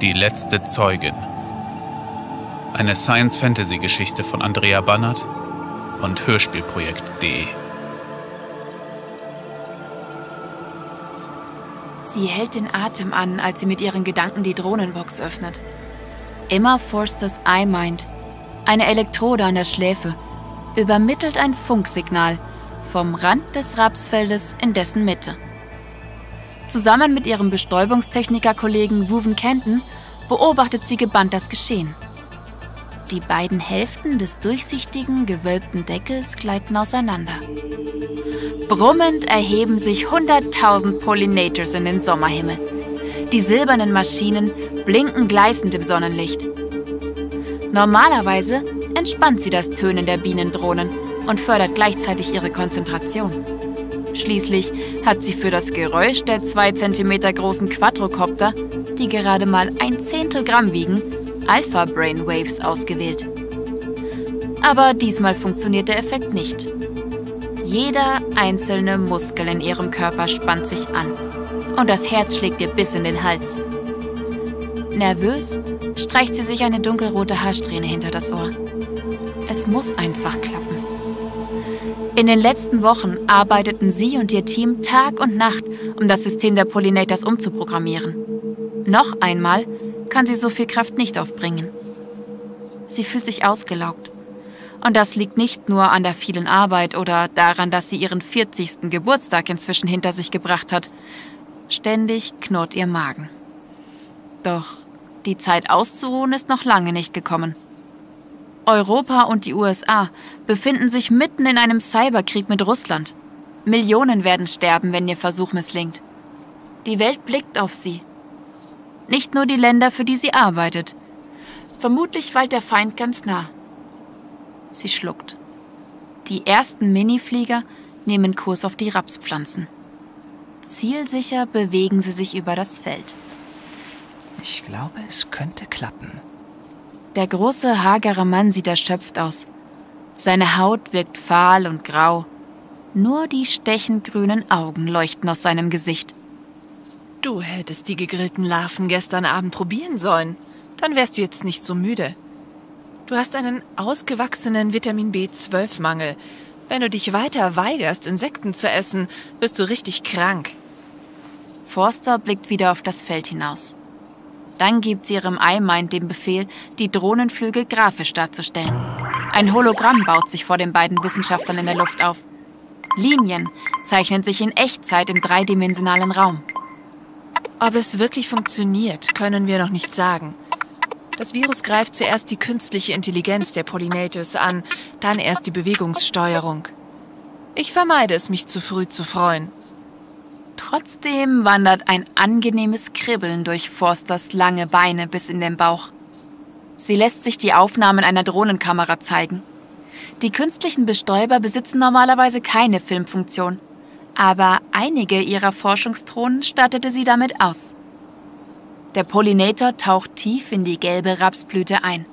Die letzte Zeugin. Eine Science-Fantasy-Geschichte von Andrea Bannert und Hörspielprojekt.de. Sie hält den Atem an, als sie mit ihren Gedanken die Drohnenbox öffnet. Emma Forsters iMind, eine Elektrode an der Schläfe, übermittelt ein Funksignal vom Rand des Rapsfeldes in dessen Mitte. Zusammen mit ihrem Bestäubungstechniker-Kollegen Ruven Kenton beobachtet sie gebannt das Geschehen. Die beiden Hälften des durchsichtigen, gewölbten Deckels gleiten auseinander. Brummend erheben sich 100.000 Pollinators in den Sommerhimmel. Die silbernen Maschinen blinken gleißend im Sonnenlicht. Normalerweise entspannt sie das Tönen der Bienendrohnen und fördert gleichzeitig ihre Konzentration. Schließlich hat sie für das Geräusch der zwei Zentimeter großen Quadrocopter, die gerade mal ein Zehntel Gramm wiegen, Alpha Brainwaves ausgewählt. Aber diesmal funktioniert der Effekt nicht. Jeder einzelne Muskel in ihrem Körper spannt sich an und das Herz schlägt ihr bis in den Hals. Nervös streicht sie sich eine dunkelrote Haarsträhne hinter das Ohr. Es muss einfach klappen. In den letzten Wochen arbeiteten sie und ihr Team Tag und Nacht, um das System der Pollinators umzuprogrammieren. Noch einmal kann sie so viel Kraft nicht aufbringen. Sie fühlt sich ausgelaugt. Und das liegt nicht nur an der vielen Arbeit oder daran, dass sie ihren 40. Geburtstag inzwischen hinter sich gebracht hat. Ständig knurrt ihr Magen. Doch die Zeit auszuruhen ist noch lange nicht gekommen. Europa und die USA befinden sich mitten in einem Cyberkrieg mit Russland. Millionen werden sterben, wenn ihr Versuch misslingt. Die Welt blickt auf sie. Nicht nur die Länder, für die sie arbeitet. Vermutlich weilt der Feind ganz nah. Sie schluckt. Die ersten Miniflieger nehmen Kurs auf die Rapspflanzen. Zielsicher bewegen sie sich über das Feld. Ich glaube, es könnte klappen. Der große, hagere Mann sieht erschöpft aus. Seine Haut wirkt fahl und grau. Nur die stechend grünen Augen leuchten aus seinem Gesicht. Du hättest die gegrillten Larven gestern Abend probieren sollen. Dann wärst du jetzt nicht so müde. Du hast einen ausgewachsenen Vitamin B12-Mangel. Wenn du dich weiter weigerst, Insekten zu essen, wirst du richtig krank. Forster blickt wieder auf das Feld hinaus. Dann gibt sie ihrem iMind den Befehl, die Drohnenflüge grafisch darzustellen. Ein Hologramm baut sich vor den beiden Wissenschaftlern in der Luft auf. Linien zeichnen sich in Echtzeit im dreidimensionalen Raum. Ob es wirklich funktioniert, können wir noch nicht sagen. Das Virus greift zuerst die künstliche Intelligenz der Pollinators an, dann erst die Bewegungssteuerung. Ich vermeide es, mich zu früh zu freuen. Trotzdem wandert ein angenehmes Kribbeln durch Forsters lange Beine bis in den Bauch. Sie lässt sich die Aufnahmen einer Drohnenkamera zeigen. Die künstlichen Bestäuber besitzen normalerweise keine Filmfunktion, aber einige ihrer Forschungsdrohnen stattete sie damit aus. Der Pollinator taucht tief in die gelbe Rapsblüte ein.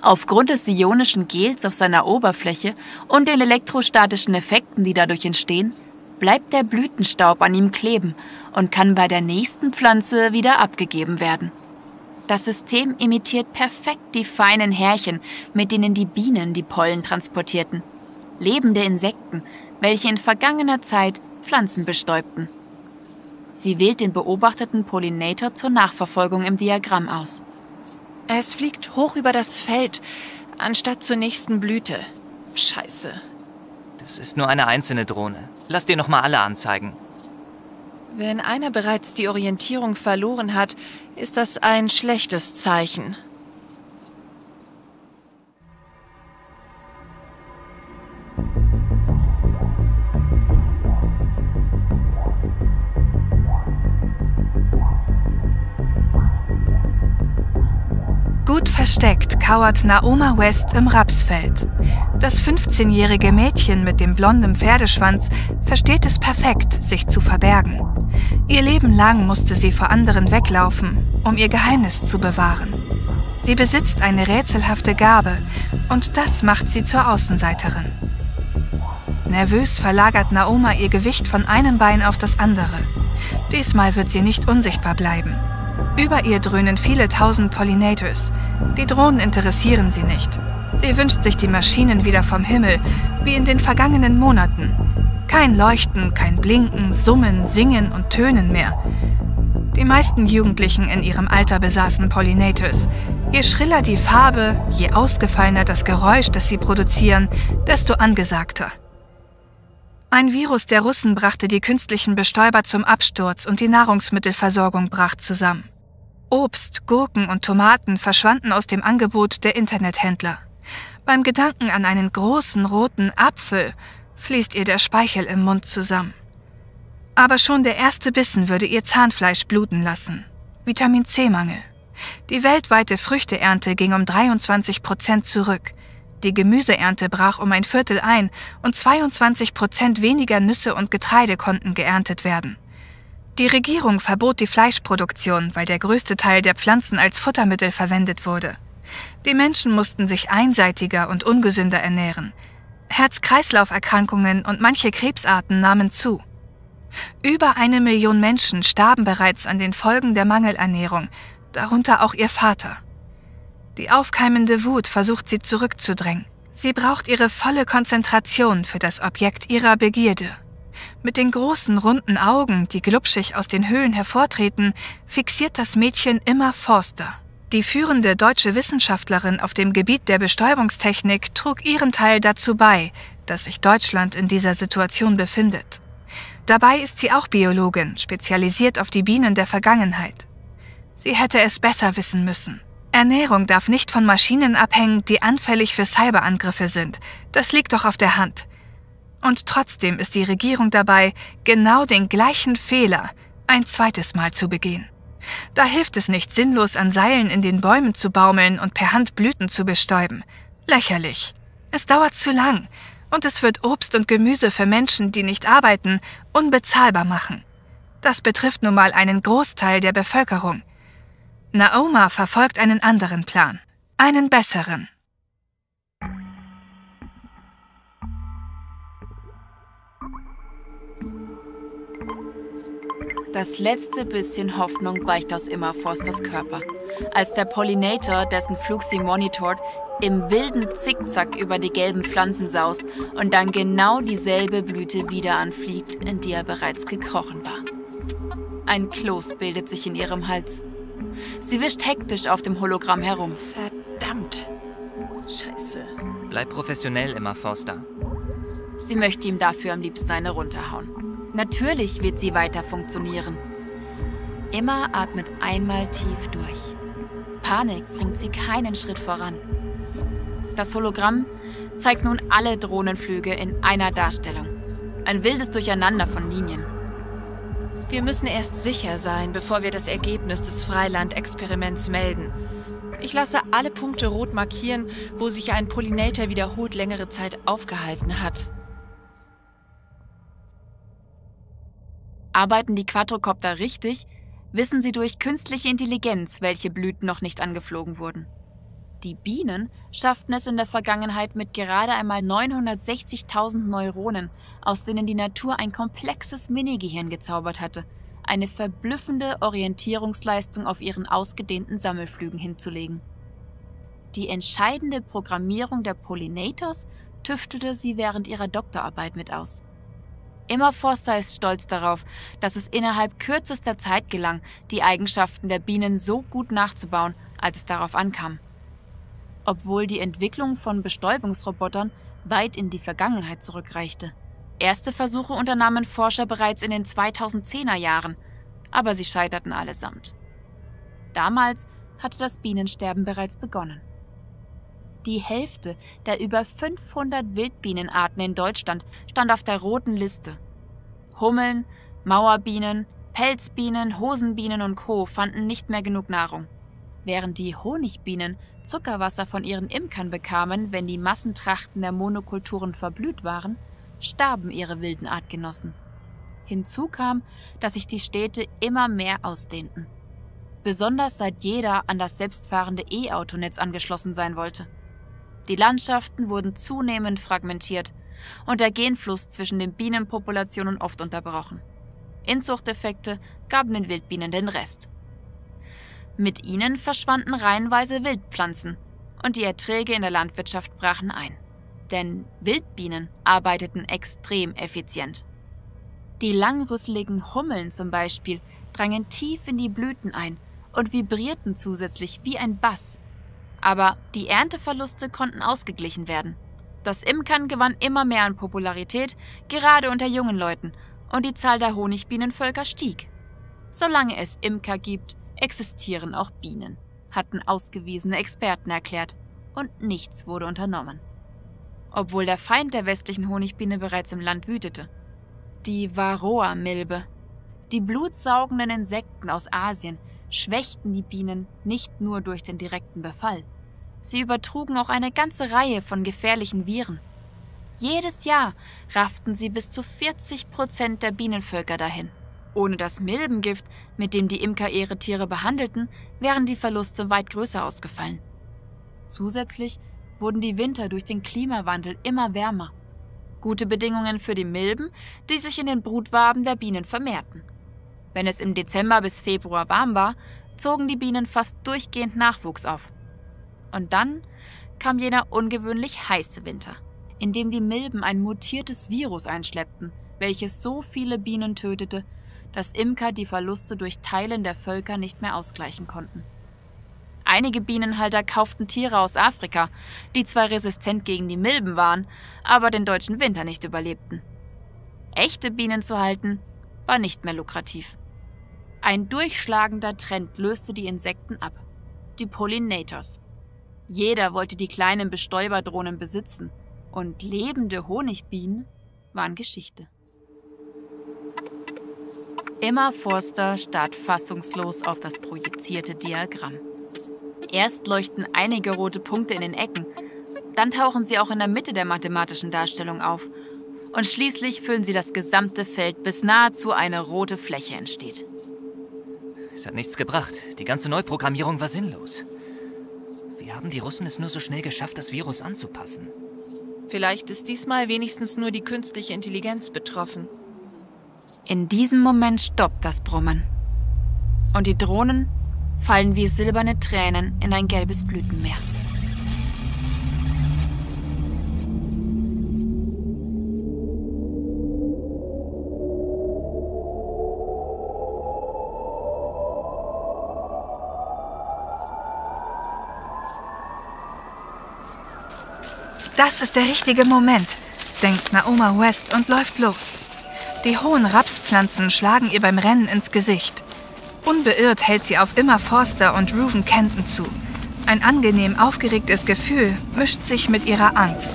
Aufgrund des ionischen Gels auf seiner Oberfläche und den elektrostatischen Effekten, die dadurch entstehen, bleibt der Blütenstaub an ihm kleben und kann bei der nächsten Pflanze wieder abgegeben werden. Das System imitiert perfekt die feinen Härchen, mit denen die Bienen die Pollen transportierten. Lebende Insekten, welche in vergangener Zeit Pflanzen bestäubten. Sie wählt den beobachteten Pollinator zur Nachverfolgung im Diagramm aus. Es fliegt hoch über das Feld, anstatt zur nächsten Blüte. Scheiße. Das ist nur eine einzelne Drohne. Lass dir noch mal alle anzeigen. Wenn einer bereits die Orientierung verloren hat, ist das ein schlechtes Zeichen. Versteckt kauert Naoma West im Rapsfeld. Das 15-jährige Mädchen mit dem blonden Pferdeschwanz versteht es perfekt, sich zu verbergen. Ihr Leben lang musste sie vor anderen weglaufen, um ihr Geheimnis zu bewahren. Sie besitzt eine rätselhafte Gabe und das macht sie zur Außenseiterin. Nervös verlagert Naoma ihr Gewicht von einem Bein auf das andere. Diesmal wird sie nicht unsichtbar bleiben. Über ihr dröhnen viele tausend Pollinators. Die Drohnen interessieren sie nicht. Sie wünscht sich die Maschinen wieder vom Himmel, wie in den vergangenen Monaten. Kein Leuchten, kein Blinken, Summen, Singen und Tönen mehr. Die meisten Jugendlichen in ihrem Alter besaßen Pollinators. Je schriller die Farbe, je ausgefallener das Geräusch, das sie produzieren, desto angesagter. Ein Virus der Russen brachte die künstlichen Bestäuber zum Absturz und die Nahrungsmittelversorgung brach zusammen. Obst, Gurken und Tomaten verschwanden aus dem Angebot der Internethändler. Beim Gedanken an einen großen roten Apfel fließt ihr der Speichel im Mund zusammen. Aber schon der erste Bissen würde ihr Zahnfleisch bluten lassen. Vitamin C-Mangel. Die weltweite Früchteernte ging um 23 Prozent zurück. Die Gemüseernte brach um ein Viertel ein und 22 Prozent weniger Nüsse und Getreide konnten geerntet werden. Die Regierung verbot die Fleischproduktion, weil der größte Teil der Pflanzen als Futtermittel verwendet wurde. Die Menschen mussten sich einseitiger und ungesünder ernähren. Herz-Kreislauf-Erkrankungen und manche Krebsarten nahmen zu. Über eine Million Menschen starben bereits an den Folgen der Mangelernährung, darunter auch ihr Vater. Die aufkeimende Wut versucht sie zurückzudrängen. Sie braucht ihre volle Konzentration für das Objekt ihrer Begierde. Mit den großen runden Augen, die glubschig aus den Höhlen hervortreten, fixiert das Mädchen immer Forster. Die führende deutsche Wissenschaftlerin auf dem Gebiet der Bestäubungstechnik trug ihren Teil dazu bei, dass sich Deutschland in dieser Situation befindet. Dabei ist sie auch Biologin, spezialisiert auf die Bienen der Vergangenheit. Sie hätte es besser wissen müssen. Ernährung darf nicht von Maschinen abhängen, die anfällig für Cyberangriffe sind. Das liegt doch auf der Hand. Und trotzdem ist die Regierung dabei, genau den gleichen Fehler ein zweites Mal zu begehen. Da hilft es nicht, sinnlos an Seilen in den Bäumen zu baumeln und per Hand Blüten zu bestäuben. Lächerlich. Es dauert zu lang und es wird Obst und Gemüse für Menschen, die nicht arbeiten, unbezahlbar machen. Das betrifft nun mal einen Großteil der Bevölkerung. Naoma verfolgt einen anderen Plan, einen besseren. Das letzte bisschen Hoffnung weicht aus Emma Forsters Körper, als der Pollinator, dessen Flug sie monitort, im wilden Zickzack über die gelben Pflanzen saust und dann genau dieselbe Blüte wieder anfliegt, in die er bereits gekrochen war. Ein Kloß bildet sich in ihrem Hals. Sie wischt hektisch auf dem Hologramm herum. Verdammt. Scheiße. Bleib professionell, Emma Forster. Sie möchte ihm dafür am liebsten eine runterhauen. Natürlich wird sie weiter funktionieren. Emma atmet einmal tief durch. Panik bringt sie keinen Schritt voran. Das Hologramm zeigt nun alle Drohnenflüge in einer Darstellung. Ein wildes Durcheinander von Linien. Wir müssen erst sicher sein, bevor wir das Ergebnis des Freiland-Experiments melden. Ich lasse alle Punkte rot markieren, wo sich ein Pollinator wiederholt längere Zeit aufgehalten hat. Arbeiten die Quadrocopter richtig, wissen sie durch künstliche Intelligenz, welche Blüten noch nicht angeflogen wurden. Die Bienen schafften es in der Vergangenheit mit gerade einmal 960.000 Neuronen, aus denen die Natur ein komplexes Minigehirn gezaubert hatte, eine verblüffende Orientierungsleistung auf ihren ausgedehnten Sammelflügen hinzulegen. Die entscheidende Programmierung der Pollinators tüftelte sie während ihrer Doktorarbeit mit aus. Immer Forster ist stolz darauf, dass es innerhalb kürzester Zeit gelang, die Eigenschaften der Bienen so gut nachzubauen, als es darauf ankam. Obwohl die Entwicklung von Bestäubungsrobotern weit in die Vergangenheit zurückreichte. Erste Versuche unternahmen Forscher bereits in den 2010er Jahren, aber sie scheiterten allesamt. Damals hatte das Bienensterben bereits begonnen. Die Hälfte der über 500 Wildbienenarten in Deutschland stand auf der roten Liste. Hummeln, Mauerbienen, Pelzbienen, Hosenbienen und Co. fanden nicht mehr genug Nahrung. Während die Honigbienen Zuckerwasser von ihren Imkern bekamen, wenn die Massentrachten der Monokulturen verblüht waren, starben ihre wilden Artgenossen. Hinzu kam, dass sich die Städte immer mehr ausdehnten. Besonders seit jeder an das selbstfahrende E-Autonetz angeschlossen sein wollte. Die Landschaften wurden zunehmend fragmentiert und der Genfluss zwischen den Bienenpopulationen oft unterbrochen. Inzuchteffekte gaben den Wildbienen den Rest. Mit ihnen verschwanden reihenweise Wildpflanzen und die Erträge in der Landwirtschaft brachen ein. Denn Wildbienen arbeiteten extrem effizient. Die langrüsseligen Hummeln zum Beispiel drangen tief in die Blüten ein und vibrierten zusätzlich wie ein Bass. Aber die Ernteverluste konnten ausgeglichen werden. Das Imkern gewann immer mehr an Popularität, gerade unter jungen Leuten, und die Zahl der Honigbienenvölker stieg. Solange es Imker gibt, existieren auch Bienen, hatten ausgewiesene Experten erklärt, und nichts wurde unternommen. Obwohl der Feind der westlichen Honigbiene bereits im Land wütete. Die Varroa-Milbe. Die blutsaugenden Insekten aus Asien schwächten die Bienen nicht nur durch den direkten Befall. Sie übertrugen auch eine ganze Reihe von gefährlichen Viren. Jedes Jahr rafften sie bis zu 40 Prozent der Bienenvölker dahin. Ohne das Milbengift, mit dem die Imker ihre Tiere behandelten, wären die Verluste weit größer ausgefallen. Zusätzlich wurden die Winter durch den Klimawandel immer wärmer. Gute Bedingungen für die Milben, die sich in den Brutwaben der Bienen vermehrten. Wenn es im Dezember bis Februar warm war, zogen die Bienen fast durchgehend Nachwuchs auf. Und dann kam jener ungewöhnlich heiße Winter, in dem die Milben ein mutiertes Virus einschleppten, welches so viele Bienen tötete, dass Imker die Verluste durch Teilen der Völker nicht mehr ausgleichen konnten. Einige Bienenhalter kauften Tiere aus Afrika, die zwar resistent gegen die Milben waren, aber den deutschen Winter nicht überlebten. Echte Bienen zu halten, war nicht mehr lukrativ. Ein durchschlagender Trend löste die Insekten ab. Die Pollinators. Jeder wollte die kleinen Bestäuberdrohnen besitzen und lebende Honigbienen waren Geschichte. Emma Forster starrt fassungslos auf das projizierte Diagramm. Erst leuchten einige rote Punkte in den Ecken, dann tauchen sie auch in der Mitte der mathematischen Darstellung auf und schließlich füllen sie das gesamte Feld, bis nahezu eine rote Fläche entsteht. Es hat nichts gebracht. Die ganze Neuprogrammierung war sinnlos. Wie haben die Russen es nur so schnell geschafft, das Virus anzupassen? Vielleicht ist diesmal wenigstens nur die künstliche Intelligenz betroffen. In diesem Moment stoppt das Brummen. Und die Drohnen fallen wie silberne Tränen in ein gelbes Blütenmeer. Das ist der richtige Moment, denkt Naoma West und läuft los. Die hohen Rapspflanzen schlagen ihr beim Rennen ins Gesicht. Unbeirrt hält sie auf immer Forster und Reuven Kenton zu. Ein angenehm aufgeregtes Gefühl mischt sich mit ihrer Angst.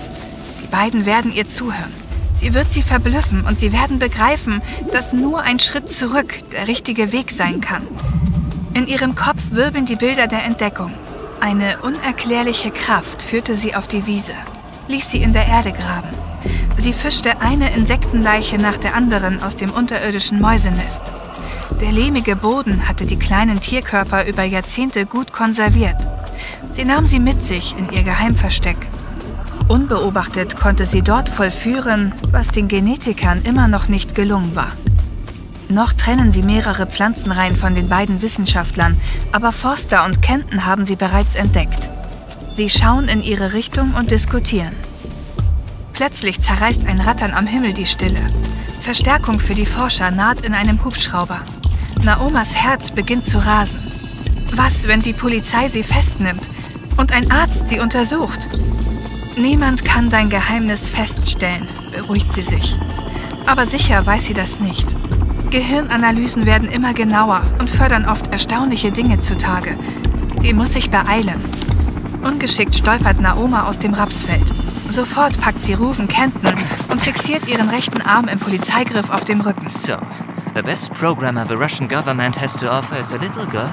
Die beiden werden ihr zuhören. Sie wird sie verblüffen und sie werden begreifen, dass nur ein Schritt zurück der richtige Weg sein kann. In ihrem Kopf wirbeln die Bilder der Entdeckung. Eine unerklärliche Kraft führte sie auf die Wiese, ließ sie in der Erde graben. Sie fischte eine Insektenleiche nach der anderen aus dem unterirdischen Mäusenest. Der lehmige Boden hatte die kleinen Tierkörper über Jahrzehnte gut konserviert. Sie nahm sie mit sich in ihr Geheimversteck. Unbeobachtet konnte sie dort vollführen, was den Genetikern immer noch nicht gelungen war. Noch trennen sie mehrere Pflanzenreihen von den beiden Wissenschaftlern, aber Forster und Kenton haben sie bereits entdeckt. Sie schauen in ihre Richtung und diskutieren. Plötzlich zerreißt ein Rattern am Himmel die Stille. Verstärkung für die Forscher naht in einem Hubschrauber. Naomas Herz beginnt zu rasen. Was, wenn die Polizei sie festnimmt und ein Arzt sie untersucht? Niemand kann dein Geheimnis feststellen, beruhigt sie sich. Aber sicher weiß sie das nicht. Gehirnanalysen werden immer genauer und fördern oft erstaunliche Dinge zutage. Sie muss sich beeilen. Ungeschickt stolpert Naoma aus dem Rapsfeld. Sofort packt sie Ruven Kenton und fixiert ihren rechten Arm im Polizeigriff auf dem Rücken. So, the best programmer the Russian government has to offer is a little girl.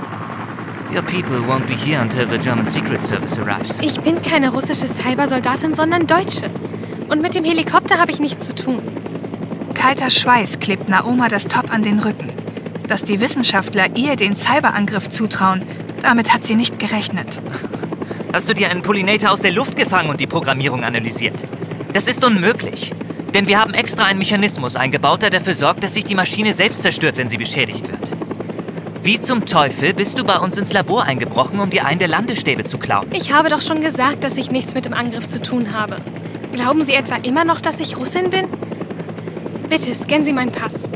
Your people won't be here until the German Secret Service arrives. Ich bin keine russische Cybersoldatin, sondern Deutsche. Und mit dem Helikopter habe ich nichts zu tun. Kalter Schweiß klebt Naoma das Top an den Rücken. Dass die Wissenschaftler ihr den Cyberangriff zutrauen, damit hat sie nicht gerechnet. Hast du dir einen Pollinator aus der Luft gefangen und die Programmierung analysiert? Das ist unmöglich. Denn wir haben extra einen Mechanismus eingebaut, der dafür sorgt, dass sich die Maschine selbst zerstört, wenn sie beschädigt wird. Wie zum Teufel bist du bei uns ins Labor eingebrochen, um dir einen der Landestäbe zu klauen? Ich habe doch schon gesagt, dass ich nichts mit dem Angriff zu tun habe. Glauben Sie etwa immer noch, dass ich Russin bin? Bitte, scannen Sie meinen Pass.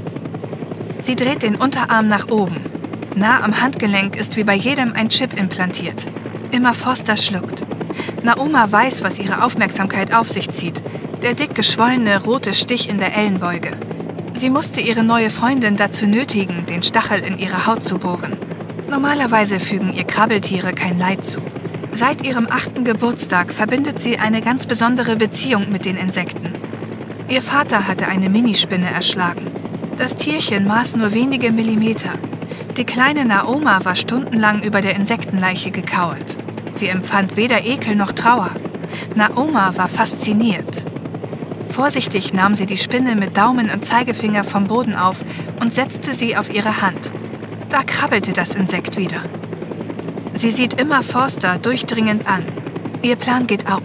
Sie dreht den Unterarm nach oben. Nah am Handgelenk ist wie bei jedem ein Chip implantiert. Immer Foster schluckt. Naoma weiß, was ihre Aufmerksamkeit auf sich zieht. Der dick geschwollene rote Stich in der Ellenbeuge. Sie musste ihre neue Freundin dazu nötigen, den Stachel in ihre Haut zu bohren. Normalerweise fügen ihr Krabbeltiere kein Leid zu. Seit ihrem achten Geburtstag verbindet sie eine ganz besondere Beziehung mit den Insekten. Ihr Vater hatte eine Minispinne erschlagen. Das Tierchen maß nur wenige Millimeter. Die kleine Naoma war stundenlang über der Insektenleiche gekauert. Sie empfand weder Ekel noch Trauer. Naoma war fasziniert. Vorsichtig nahm sie die Spinne mit Daumen und Zeigefinger vom Boden auf und setzte sie auf ihre Hand. Da krabbelte das Insekt wieder. Sie sieht immer Forster durchdringend an. Ihr Plan geht auf.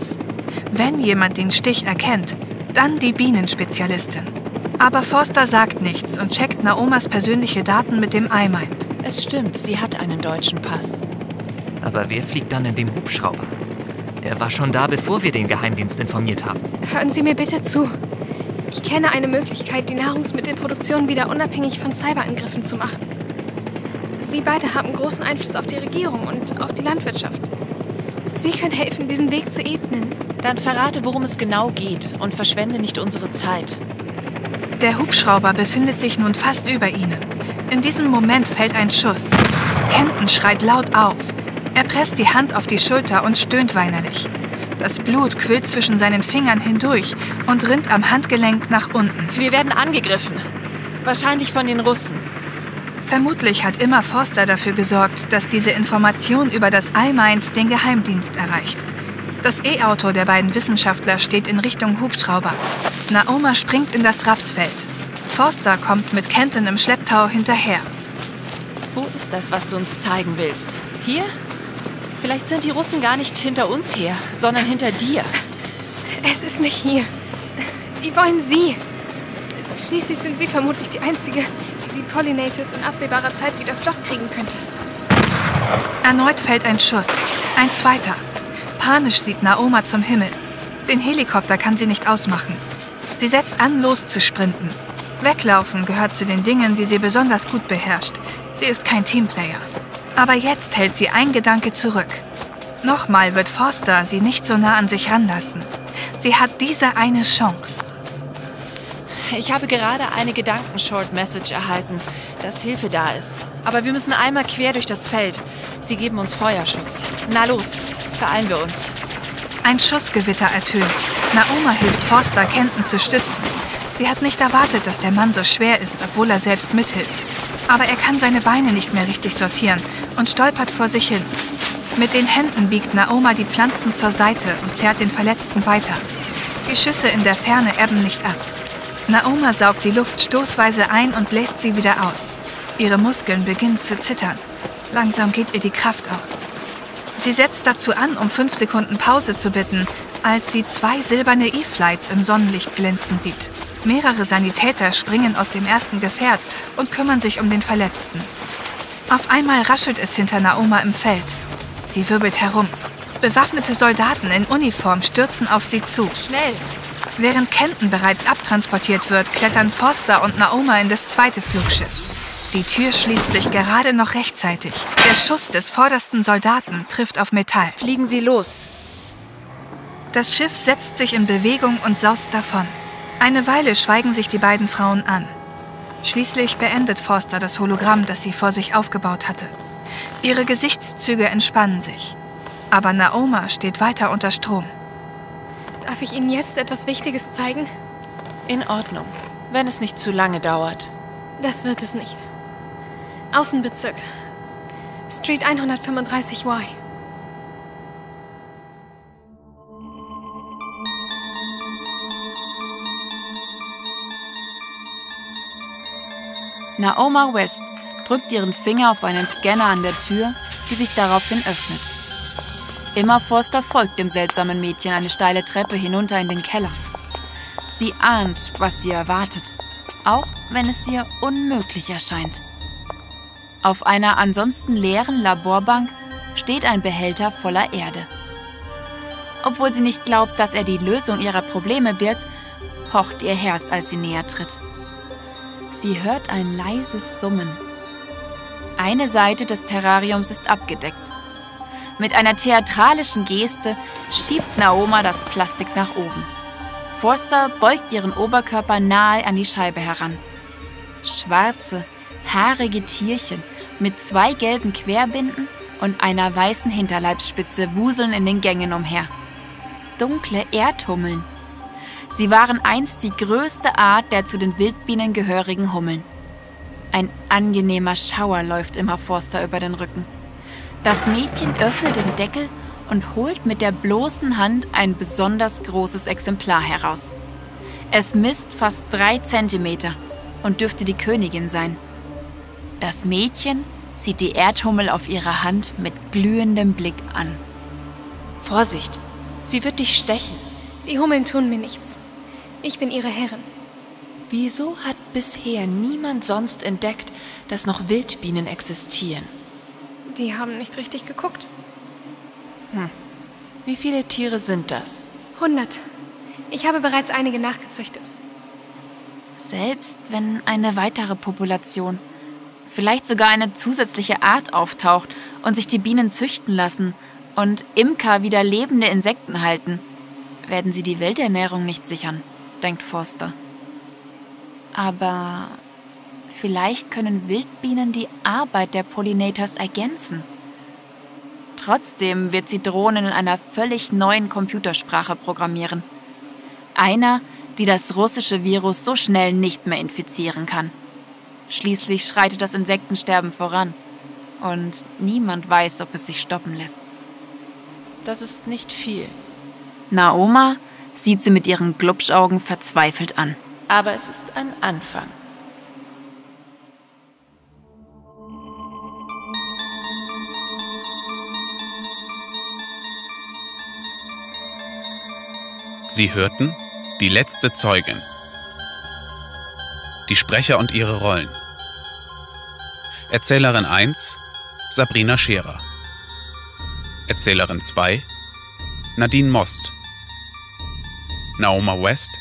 Wenn jemand den Stich erkennt, dann die Bienenspezialistin. Aber Forster sagt nichts und checkt Naomas persönliche Daten mit dem iMind. Es stimmt, sie hat einen deutschen Pass. Aber wer fliegt dann in dem Hubschrauber? Er war schon da, bevor wir den Geheimdienst informiert haben. Hören Sie mir bitte zu. Ich kenne eine Möglichkeit, die Nahrungsmittelproduktion wieder unabhängig von Cyberangriffen zu machen. Sie beide haben großen Einfluss auf die Regierung und auf die Landwirtschaft. Sie können helfen, diesen Weg zu ebnen. Dann verrate, worum es genau geht und verschwende nicht unsere Zeit. Der Hubschrauber befindet sich nun fast über ihnen. In diesem Moment fällt ein Schuss. Kenton schreit laut auf. Er presst die Hand auf die Schulter und stöhnt weinerlich. Das Blut quillt zwischen seinen Fingern hindurch und rinnt am Handgelenk nach unten. Wir werden angegriffen. Wahrscheinlich von den Russen. Vermutlich hat immer Forster dafür gesorgt, dass diese Information über das iMind den Geheimdienst erreicht. Das E-Auto der beiden Wissenschaftler steht in Richtung Hubschrauber. Naoma springt in das Rapsfeld. Forster kommt mit Kenton im Schlepptau hinterher. Wo ist das, was du uns zeigen willst? Hier? Vielleicht sind die Russen gar nicht hinter uns her, sondern hinter dir. Es ist nicht hier. Die wollen Sie. Schließlich sind Sie vermutlich die Einzige, die die Pollinators in absehbarer Zeit wieder flott kriegen könnte. Erneut fällt ein Schuss. Ein zweiter. Panisch sieht Naoma zum Himmel. Den Helikopter kann sie nicht ausmachen. Sie setzt an, loszusprinten. Weglaufen gehört zu den Dingen, die sie besonders gut beherrscht. Sie ist kein Teamplayer. Aber jetzt hält sie ein Gedanke zurück. Nochmal wird Forster sie nicht so nah an sich ranlassen. Sie hat diese eine Chance. Ich habe gerade eine Gedanken-Short-Message erhalten, dass Hilfe da ist. Aber wir müssen einmal quer durch das Feld. Sie geben uns Feuerschutz. Na los, beeilen wir uns. Ein Schussgewitter ertönt. Naoma hilft Forster, Kenton zu stützen. Sie hat nicht erwartet, dass der Mann so schwer ist, obwohl er selbst mithilft. Aber er kann seine Beine nicht mehr richtig sortieren und stolpert vor sich hin. Mit den Händen biegt Naoma die Pflanzen zur Seite und zerrt den Verletzten weiter. Die Schüsse in der Ferne ebben nicht ab. Naoma saugt die Luft stoßweise ein und bläst sie wieder aus. Ihre Muskeln beginnen zu zittern. Langsam geht ihr die Kraft aus. Sie setzt dazu an, um fünf Sekunden Pause zu bitten, als sie zwei silberne E-Flights im Sonnenlicht glänzen sieht. Mehrere Sanitäter springen aus dem ersten Gefährt und kümmern sich um den Verletzten. Auf einmal raschelt es hinter Naoma im Feld. Sie wirbelt herum. Bewaffnete Soldaten in Uniform stürzen auf sie zu. Schnell! Während Kenton bereits abtransportiert wird, klettern Foster und Naoma in das zweite Flugschiff. Die Tür schließt sich gerade noch rechtzeitig. Der Schuss des vordersten Soldaten trifft auf Metall. Fliegen Sie los! Das Schiff setzt sich in Bewegung und saust davon. Eine Weile schweigen sich die beiden Frauen an. Schließlich beendet Forster das Hologramm, das sie vor sich aufgebaut hatte. Ihre Gesichtszüge entspannen sich. Aber Naoma steht weiter unter Strom. Darf ich Ihnen jetzt etwas Wichtiges zeigen? In Ordnung, wenn es nicht zu lange dauert. Das wird es nicht. Außenbezirk. Street 135Y. Naoma West drückt ihren Finger auf einen Scanner an der Tür, die sich daraufhin öffnet. Emma Forster folgt dem seltsamen Mädchen eine steile Treppe hinunter in den Keller. Sie ahnt, was sie erwartet, auch wenn es ihr unmöglich erscheint. Auf einer ansonsten leeren Laborbank steht ein Behälter voller Erde. Obwohl sie nicht glaubt, dass er die Lösung ihrer Probleme birgt, pocht ihr Herz, als sie näher tritt. Sie hört ein leises Summen. Eine Seite des Terrariums ist abgedeckt. Mit einer theatralischen Geste schiebt Naoma das Plastik nach oben. Forster beugt ihren Oberkörper nahe an die Scheibe heran. Schwarze, haarige Tierchen mit zwei gelben Querbinden und einer weißen Hinterleibsspitze wuseln in den Gängen umher. Dunkle Erdhummeln. Sie waren einst die größte Art der zu den Wildbienen gehörigen Hummeln. Ein angenehmer Schauer läuft immer Forster über den Rücken. Das Mädchen öffnet den Deckel und holt mit der bloßen Hand ein besonders großes Exemplar heraus. Es misst fast drei Zentimeter und dürfte die Königin sein. Das Mädchen sieht die Erdhummel auf ihrer Hand mit glühendem Blick an. Vorsicht, sie wird dich stechen. Die Hummeln tun mir nichts. Ich bin ihre Herrin. Wieso hat bisher niemand sonst entdeckt, dass noch Wildbienen existieren? Die haben nicht richtig geguckt. Hm. Wie viele Tiere sind das? Hundert. Ich habe bereits einige nachgezüchtet. Selbst wenn eine weitere Population, vielleicht sogar eine zusätzliche Art auftaucht und sich die Bienen züchten lassen und Imker wieder lebende Insekten halten, werden sie die Welternährung nicht sichern, denkt Forster. Aber vielleicht können Wildbienen die Arbeit der Pollinators ergänzen. Trotzdem wird sie Drohnen in einer völlig neuen Computersprache programmieren. Einer, die das russische Virus so schnell nicht mehr infizieren kann. Schließlich schreitet das Insektensterben voran. Und niemand weiß, ob es sich stoppen lässt. Das ist nicht viel. Naoma sieht sie mit ihren Glubschaugen verzweifelt an. Aber es ist ein Anfang. Sie hörten Die letzte Zeugin. Die Sprecher und ihre Rollen. Erzählerin 1 Sabrina Scherer. Erzählerin 2 Nadine Most. Naoma West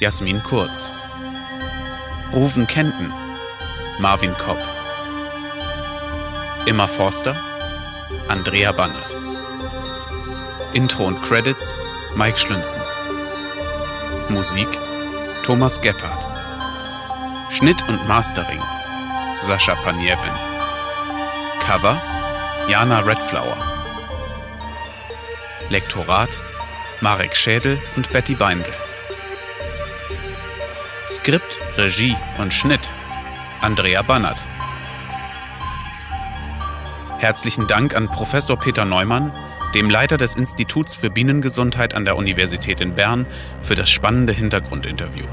Jasmin Kurz. Ruven Kenton Marvin Kopp. Emma Forster Andrea Bannert. Intro und Credits Mike Schlünzen. Musik Thomas Gebhardt. Schnitt und Mastering Sascha Paniewin. Cover Jana Redflower. Lektorat Marek Schädel und Betty Beindl. Skript, Regie und Schnitt Andrea Bannert. Herzlichen Dank an Professor Peter Neumann dem Leiter des Instituts für Bienengesundheit an der Universität in Bern, für das spannende Hintergrundinterview.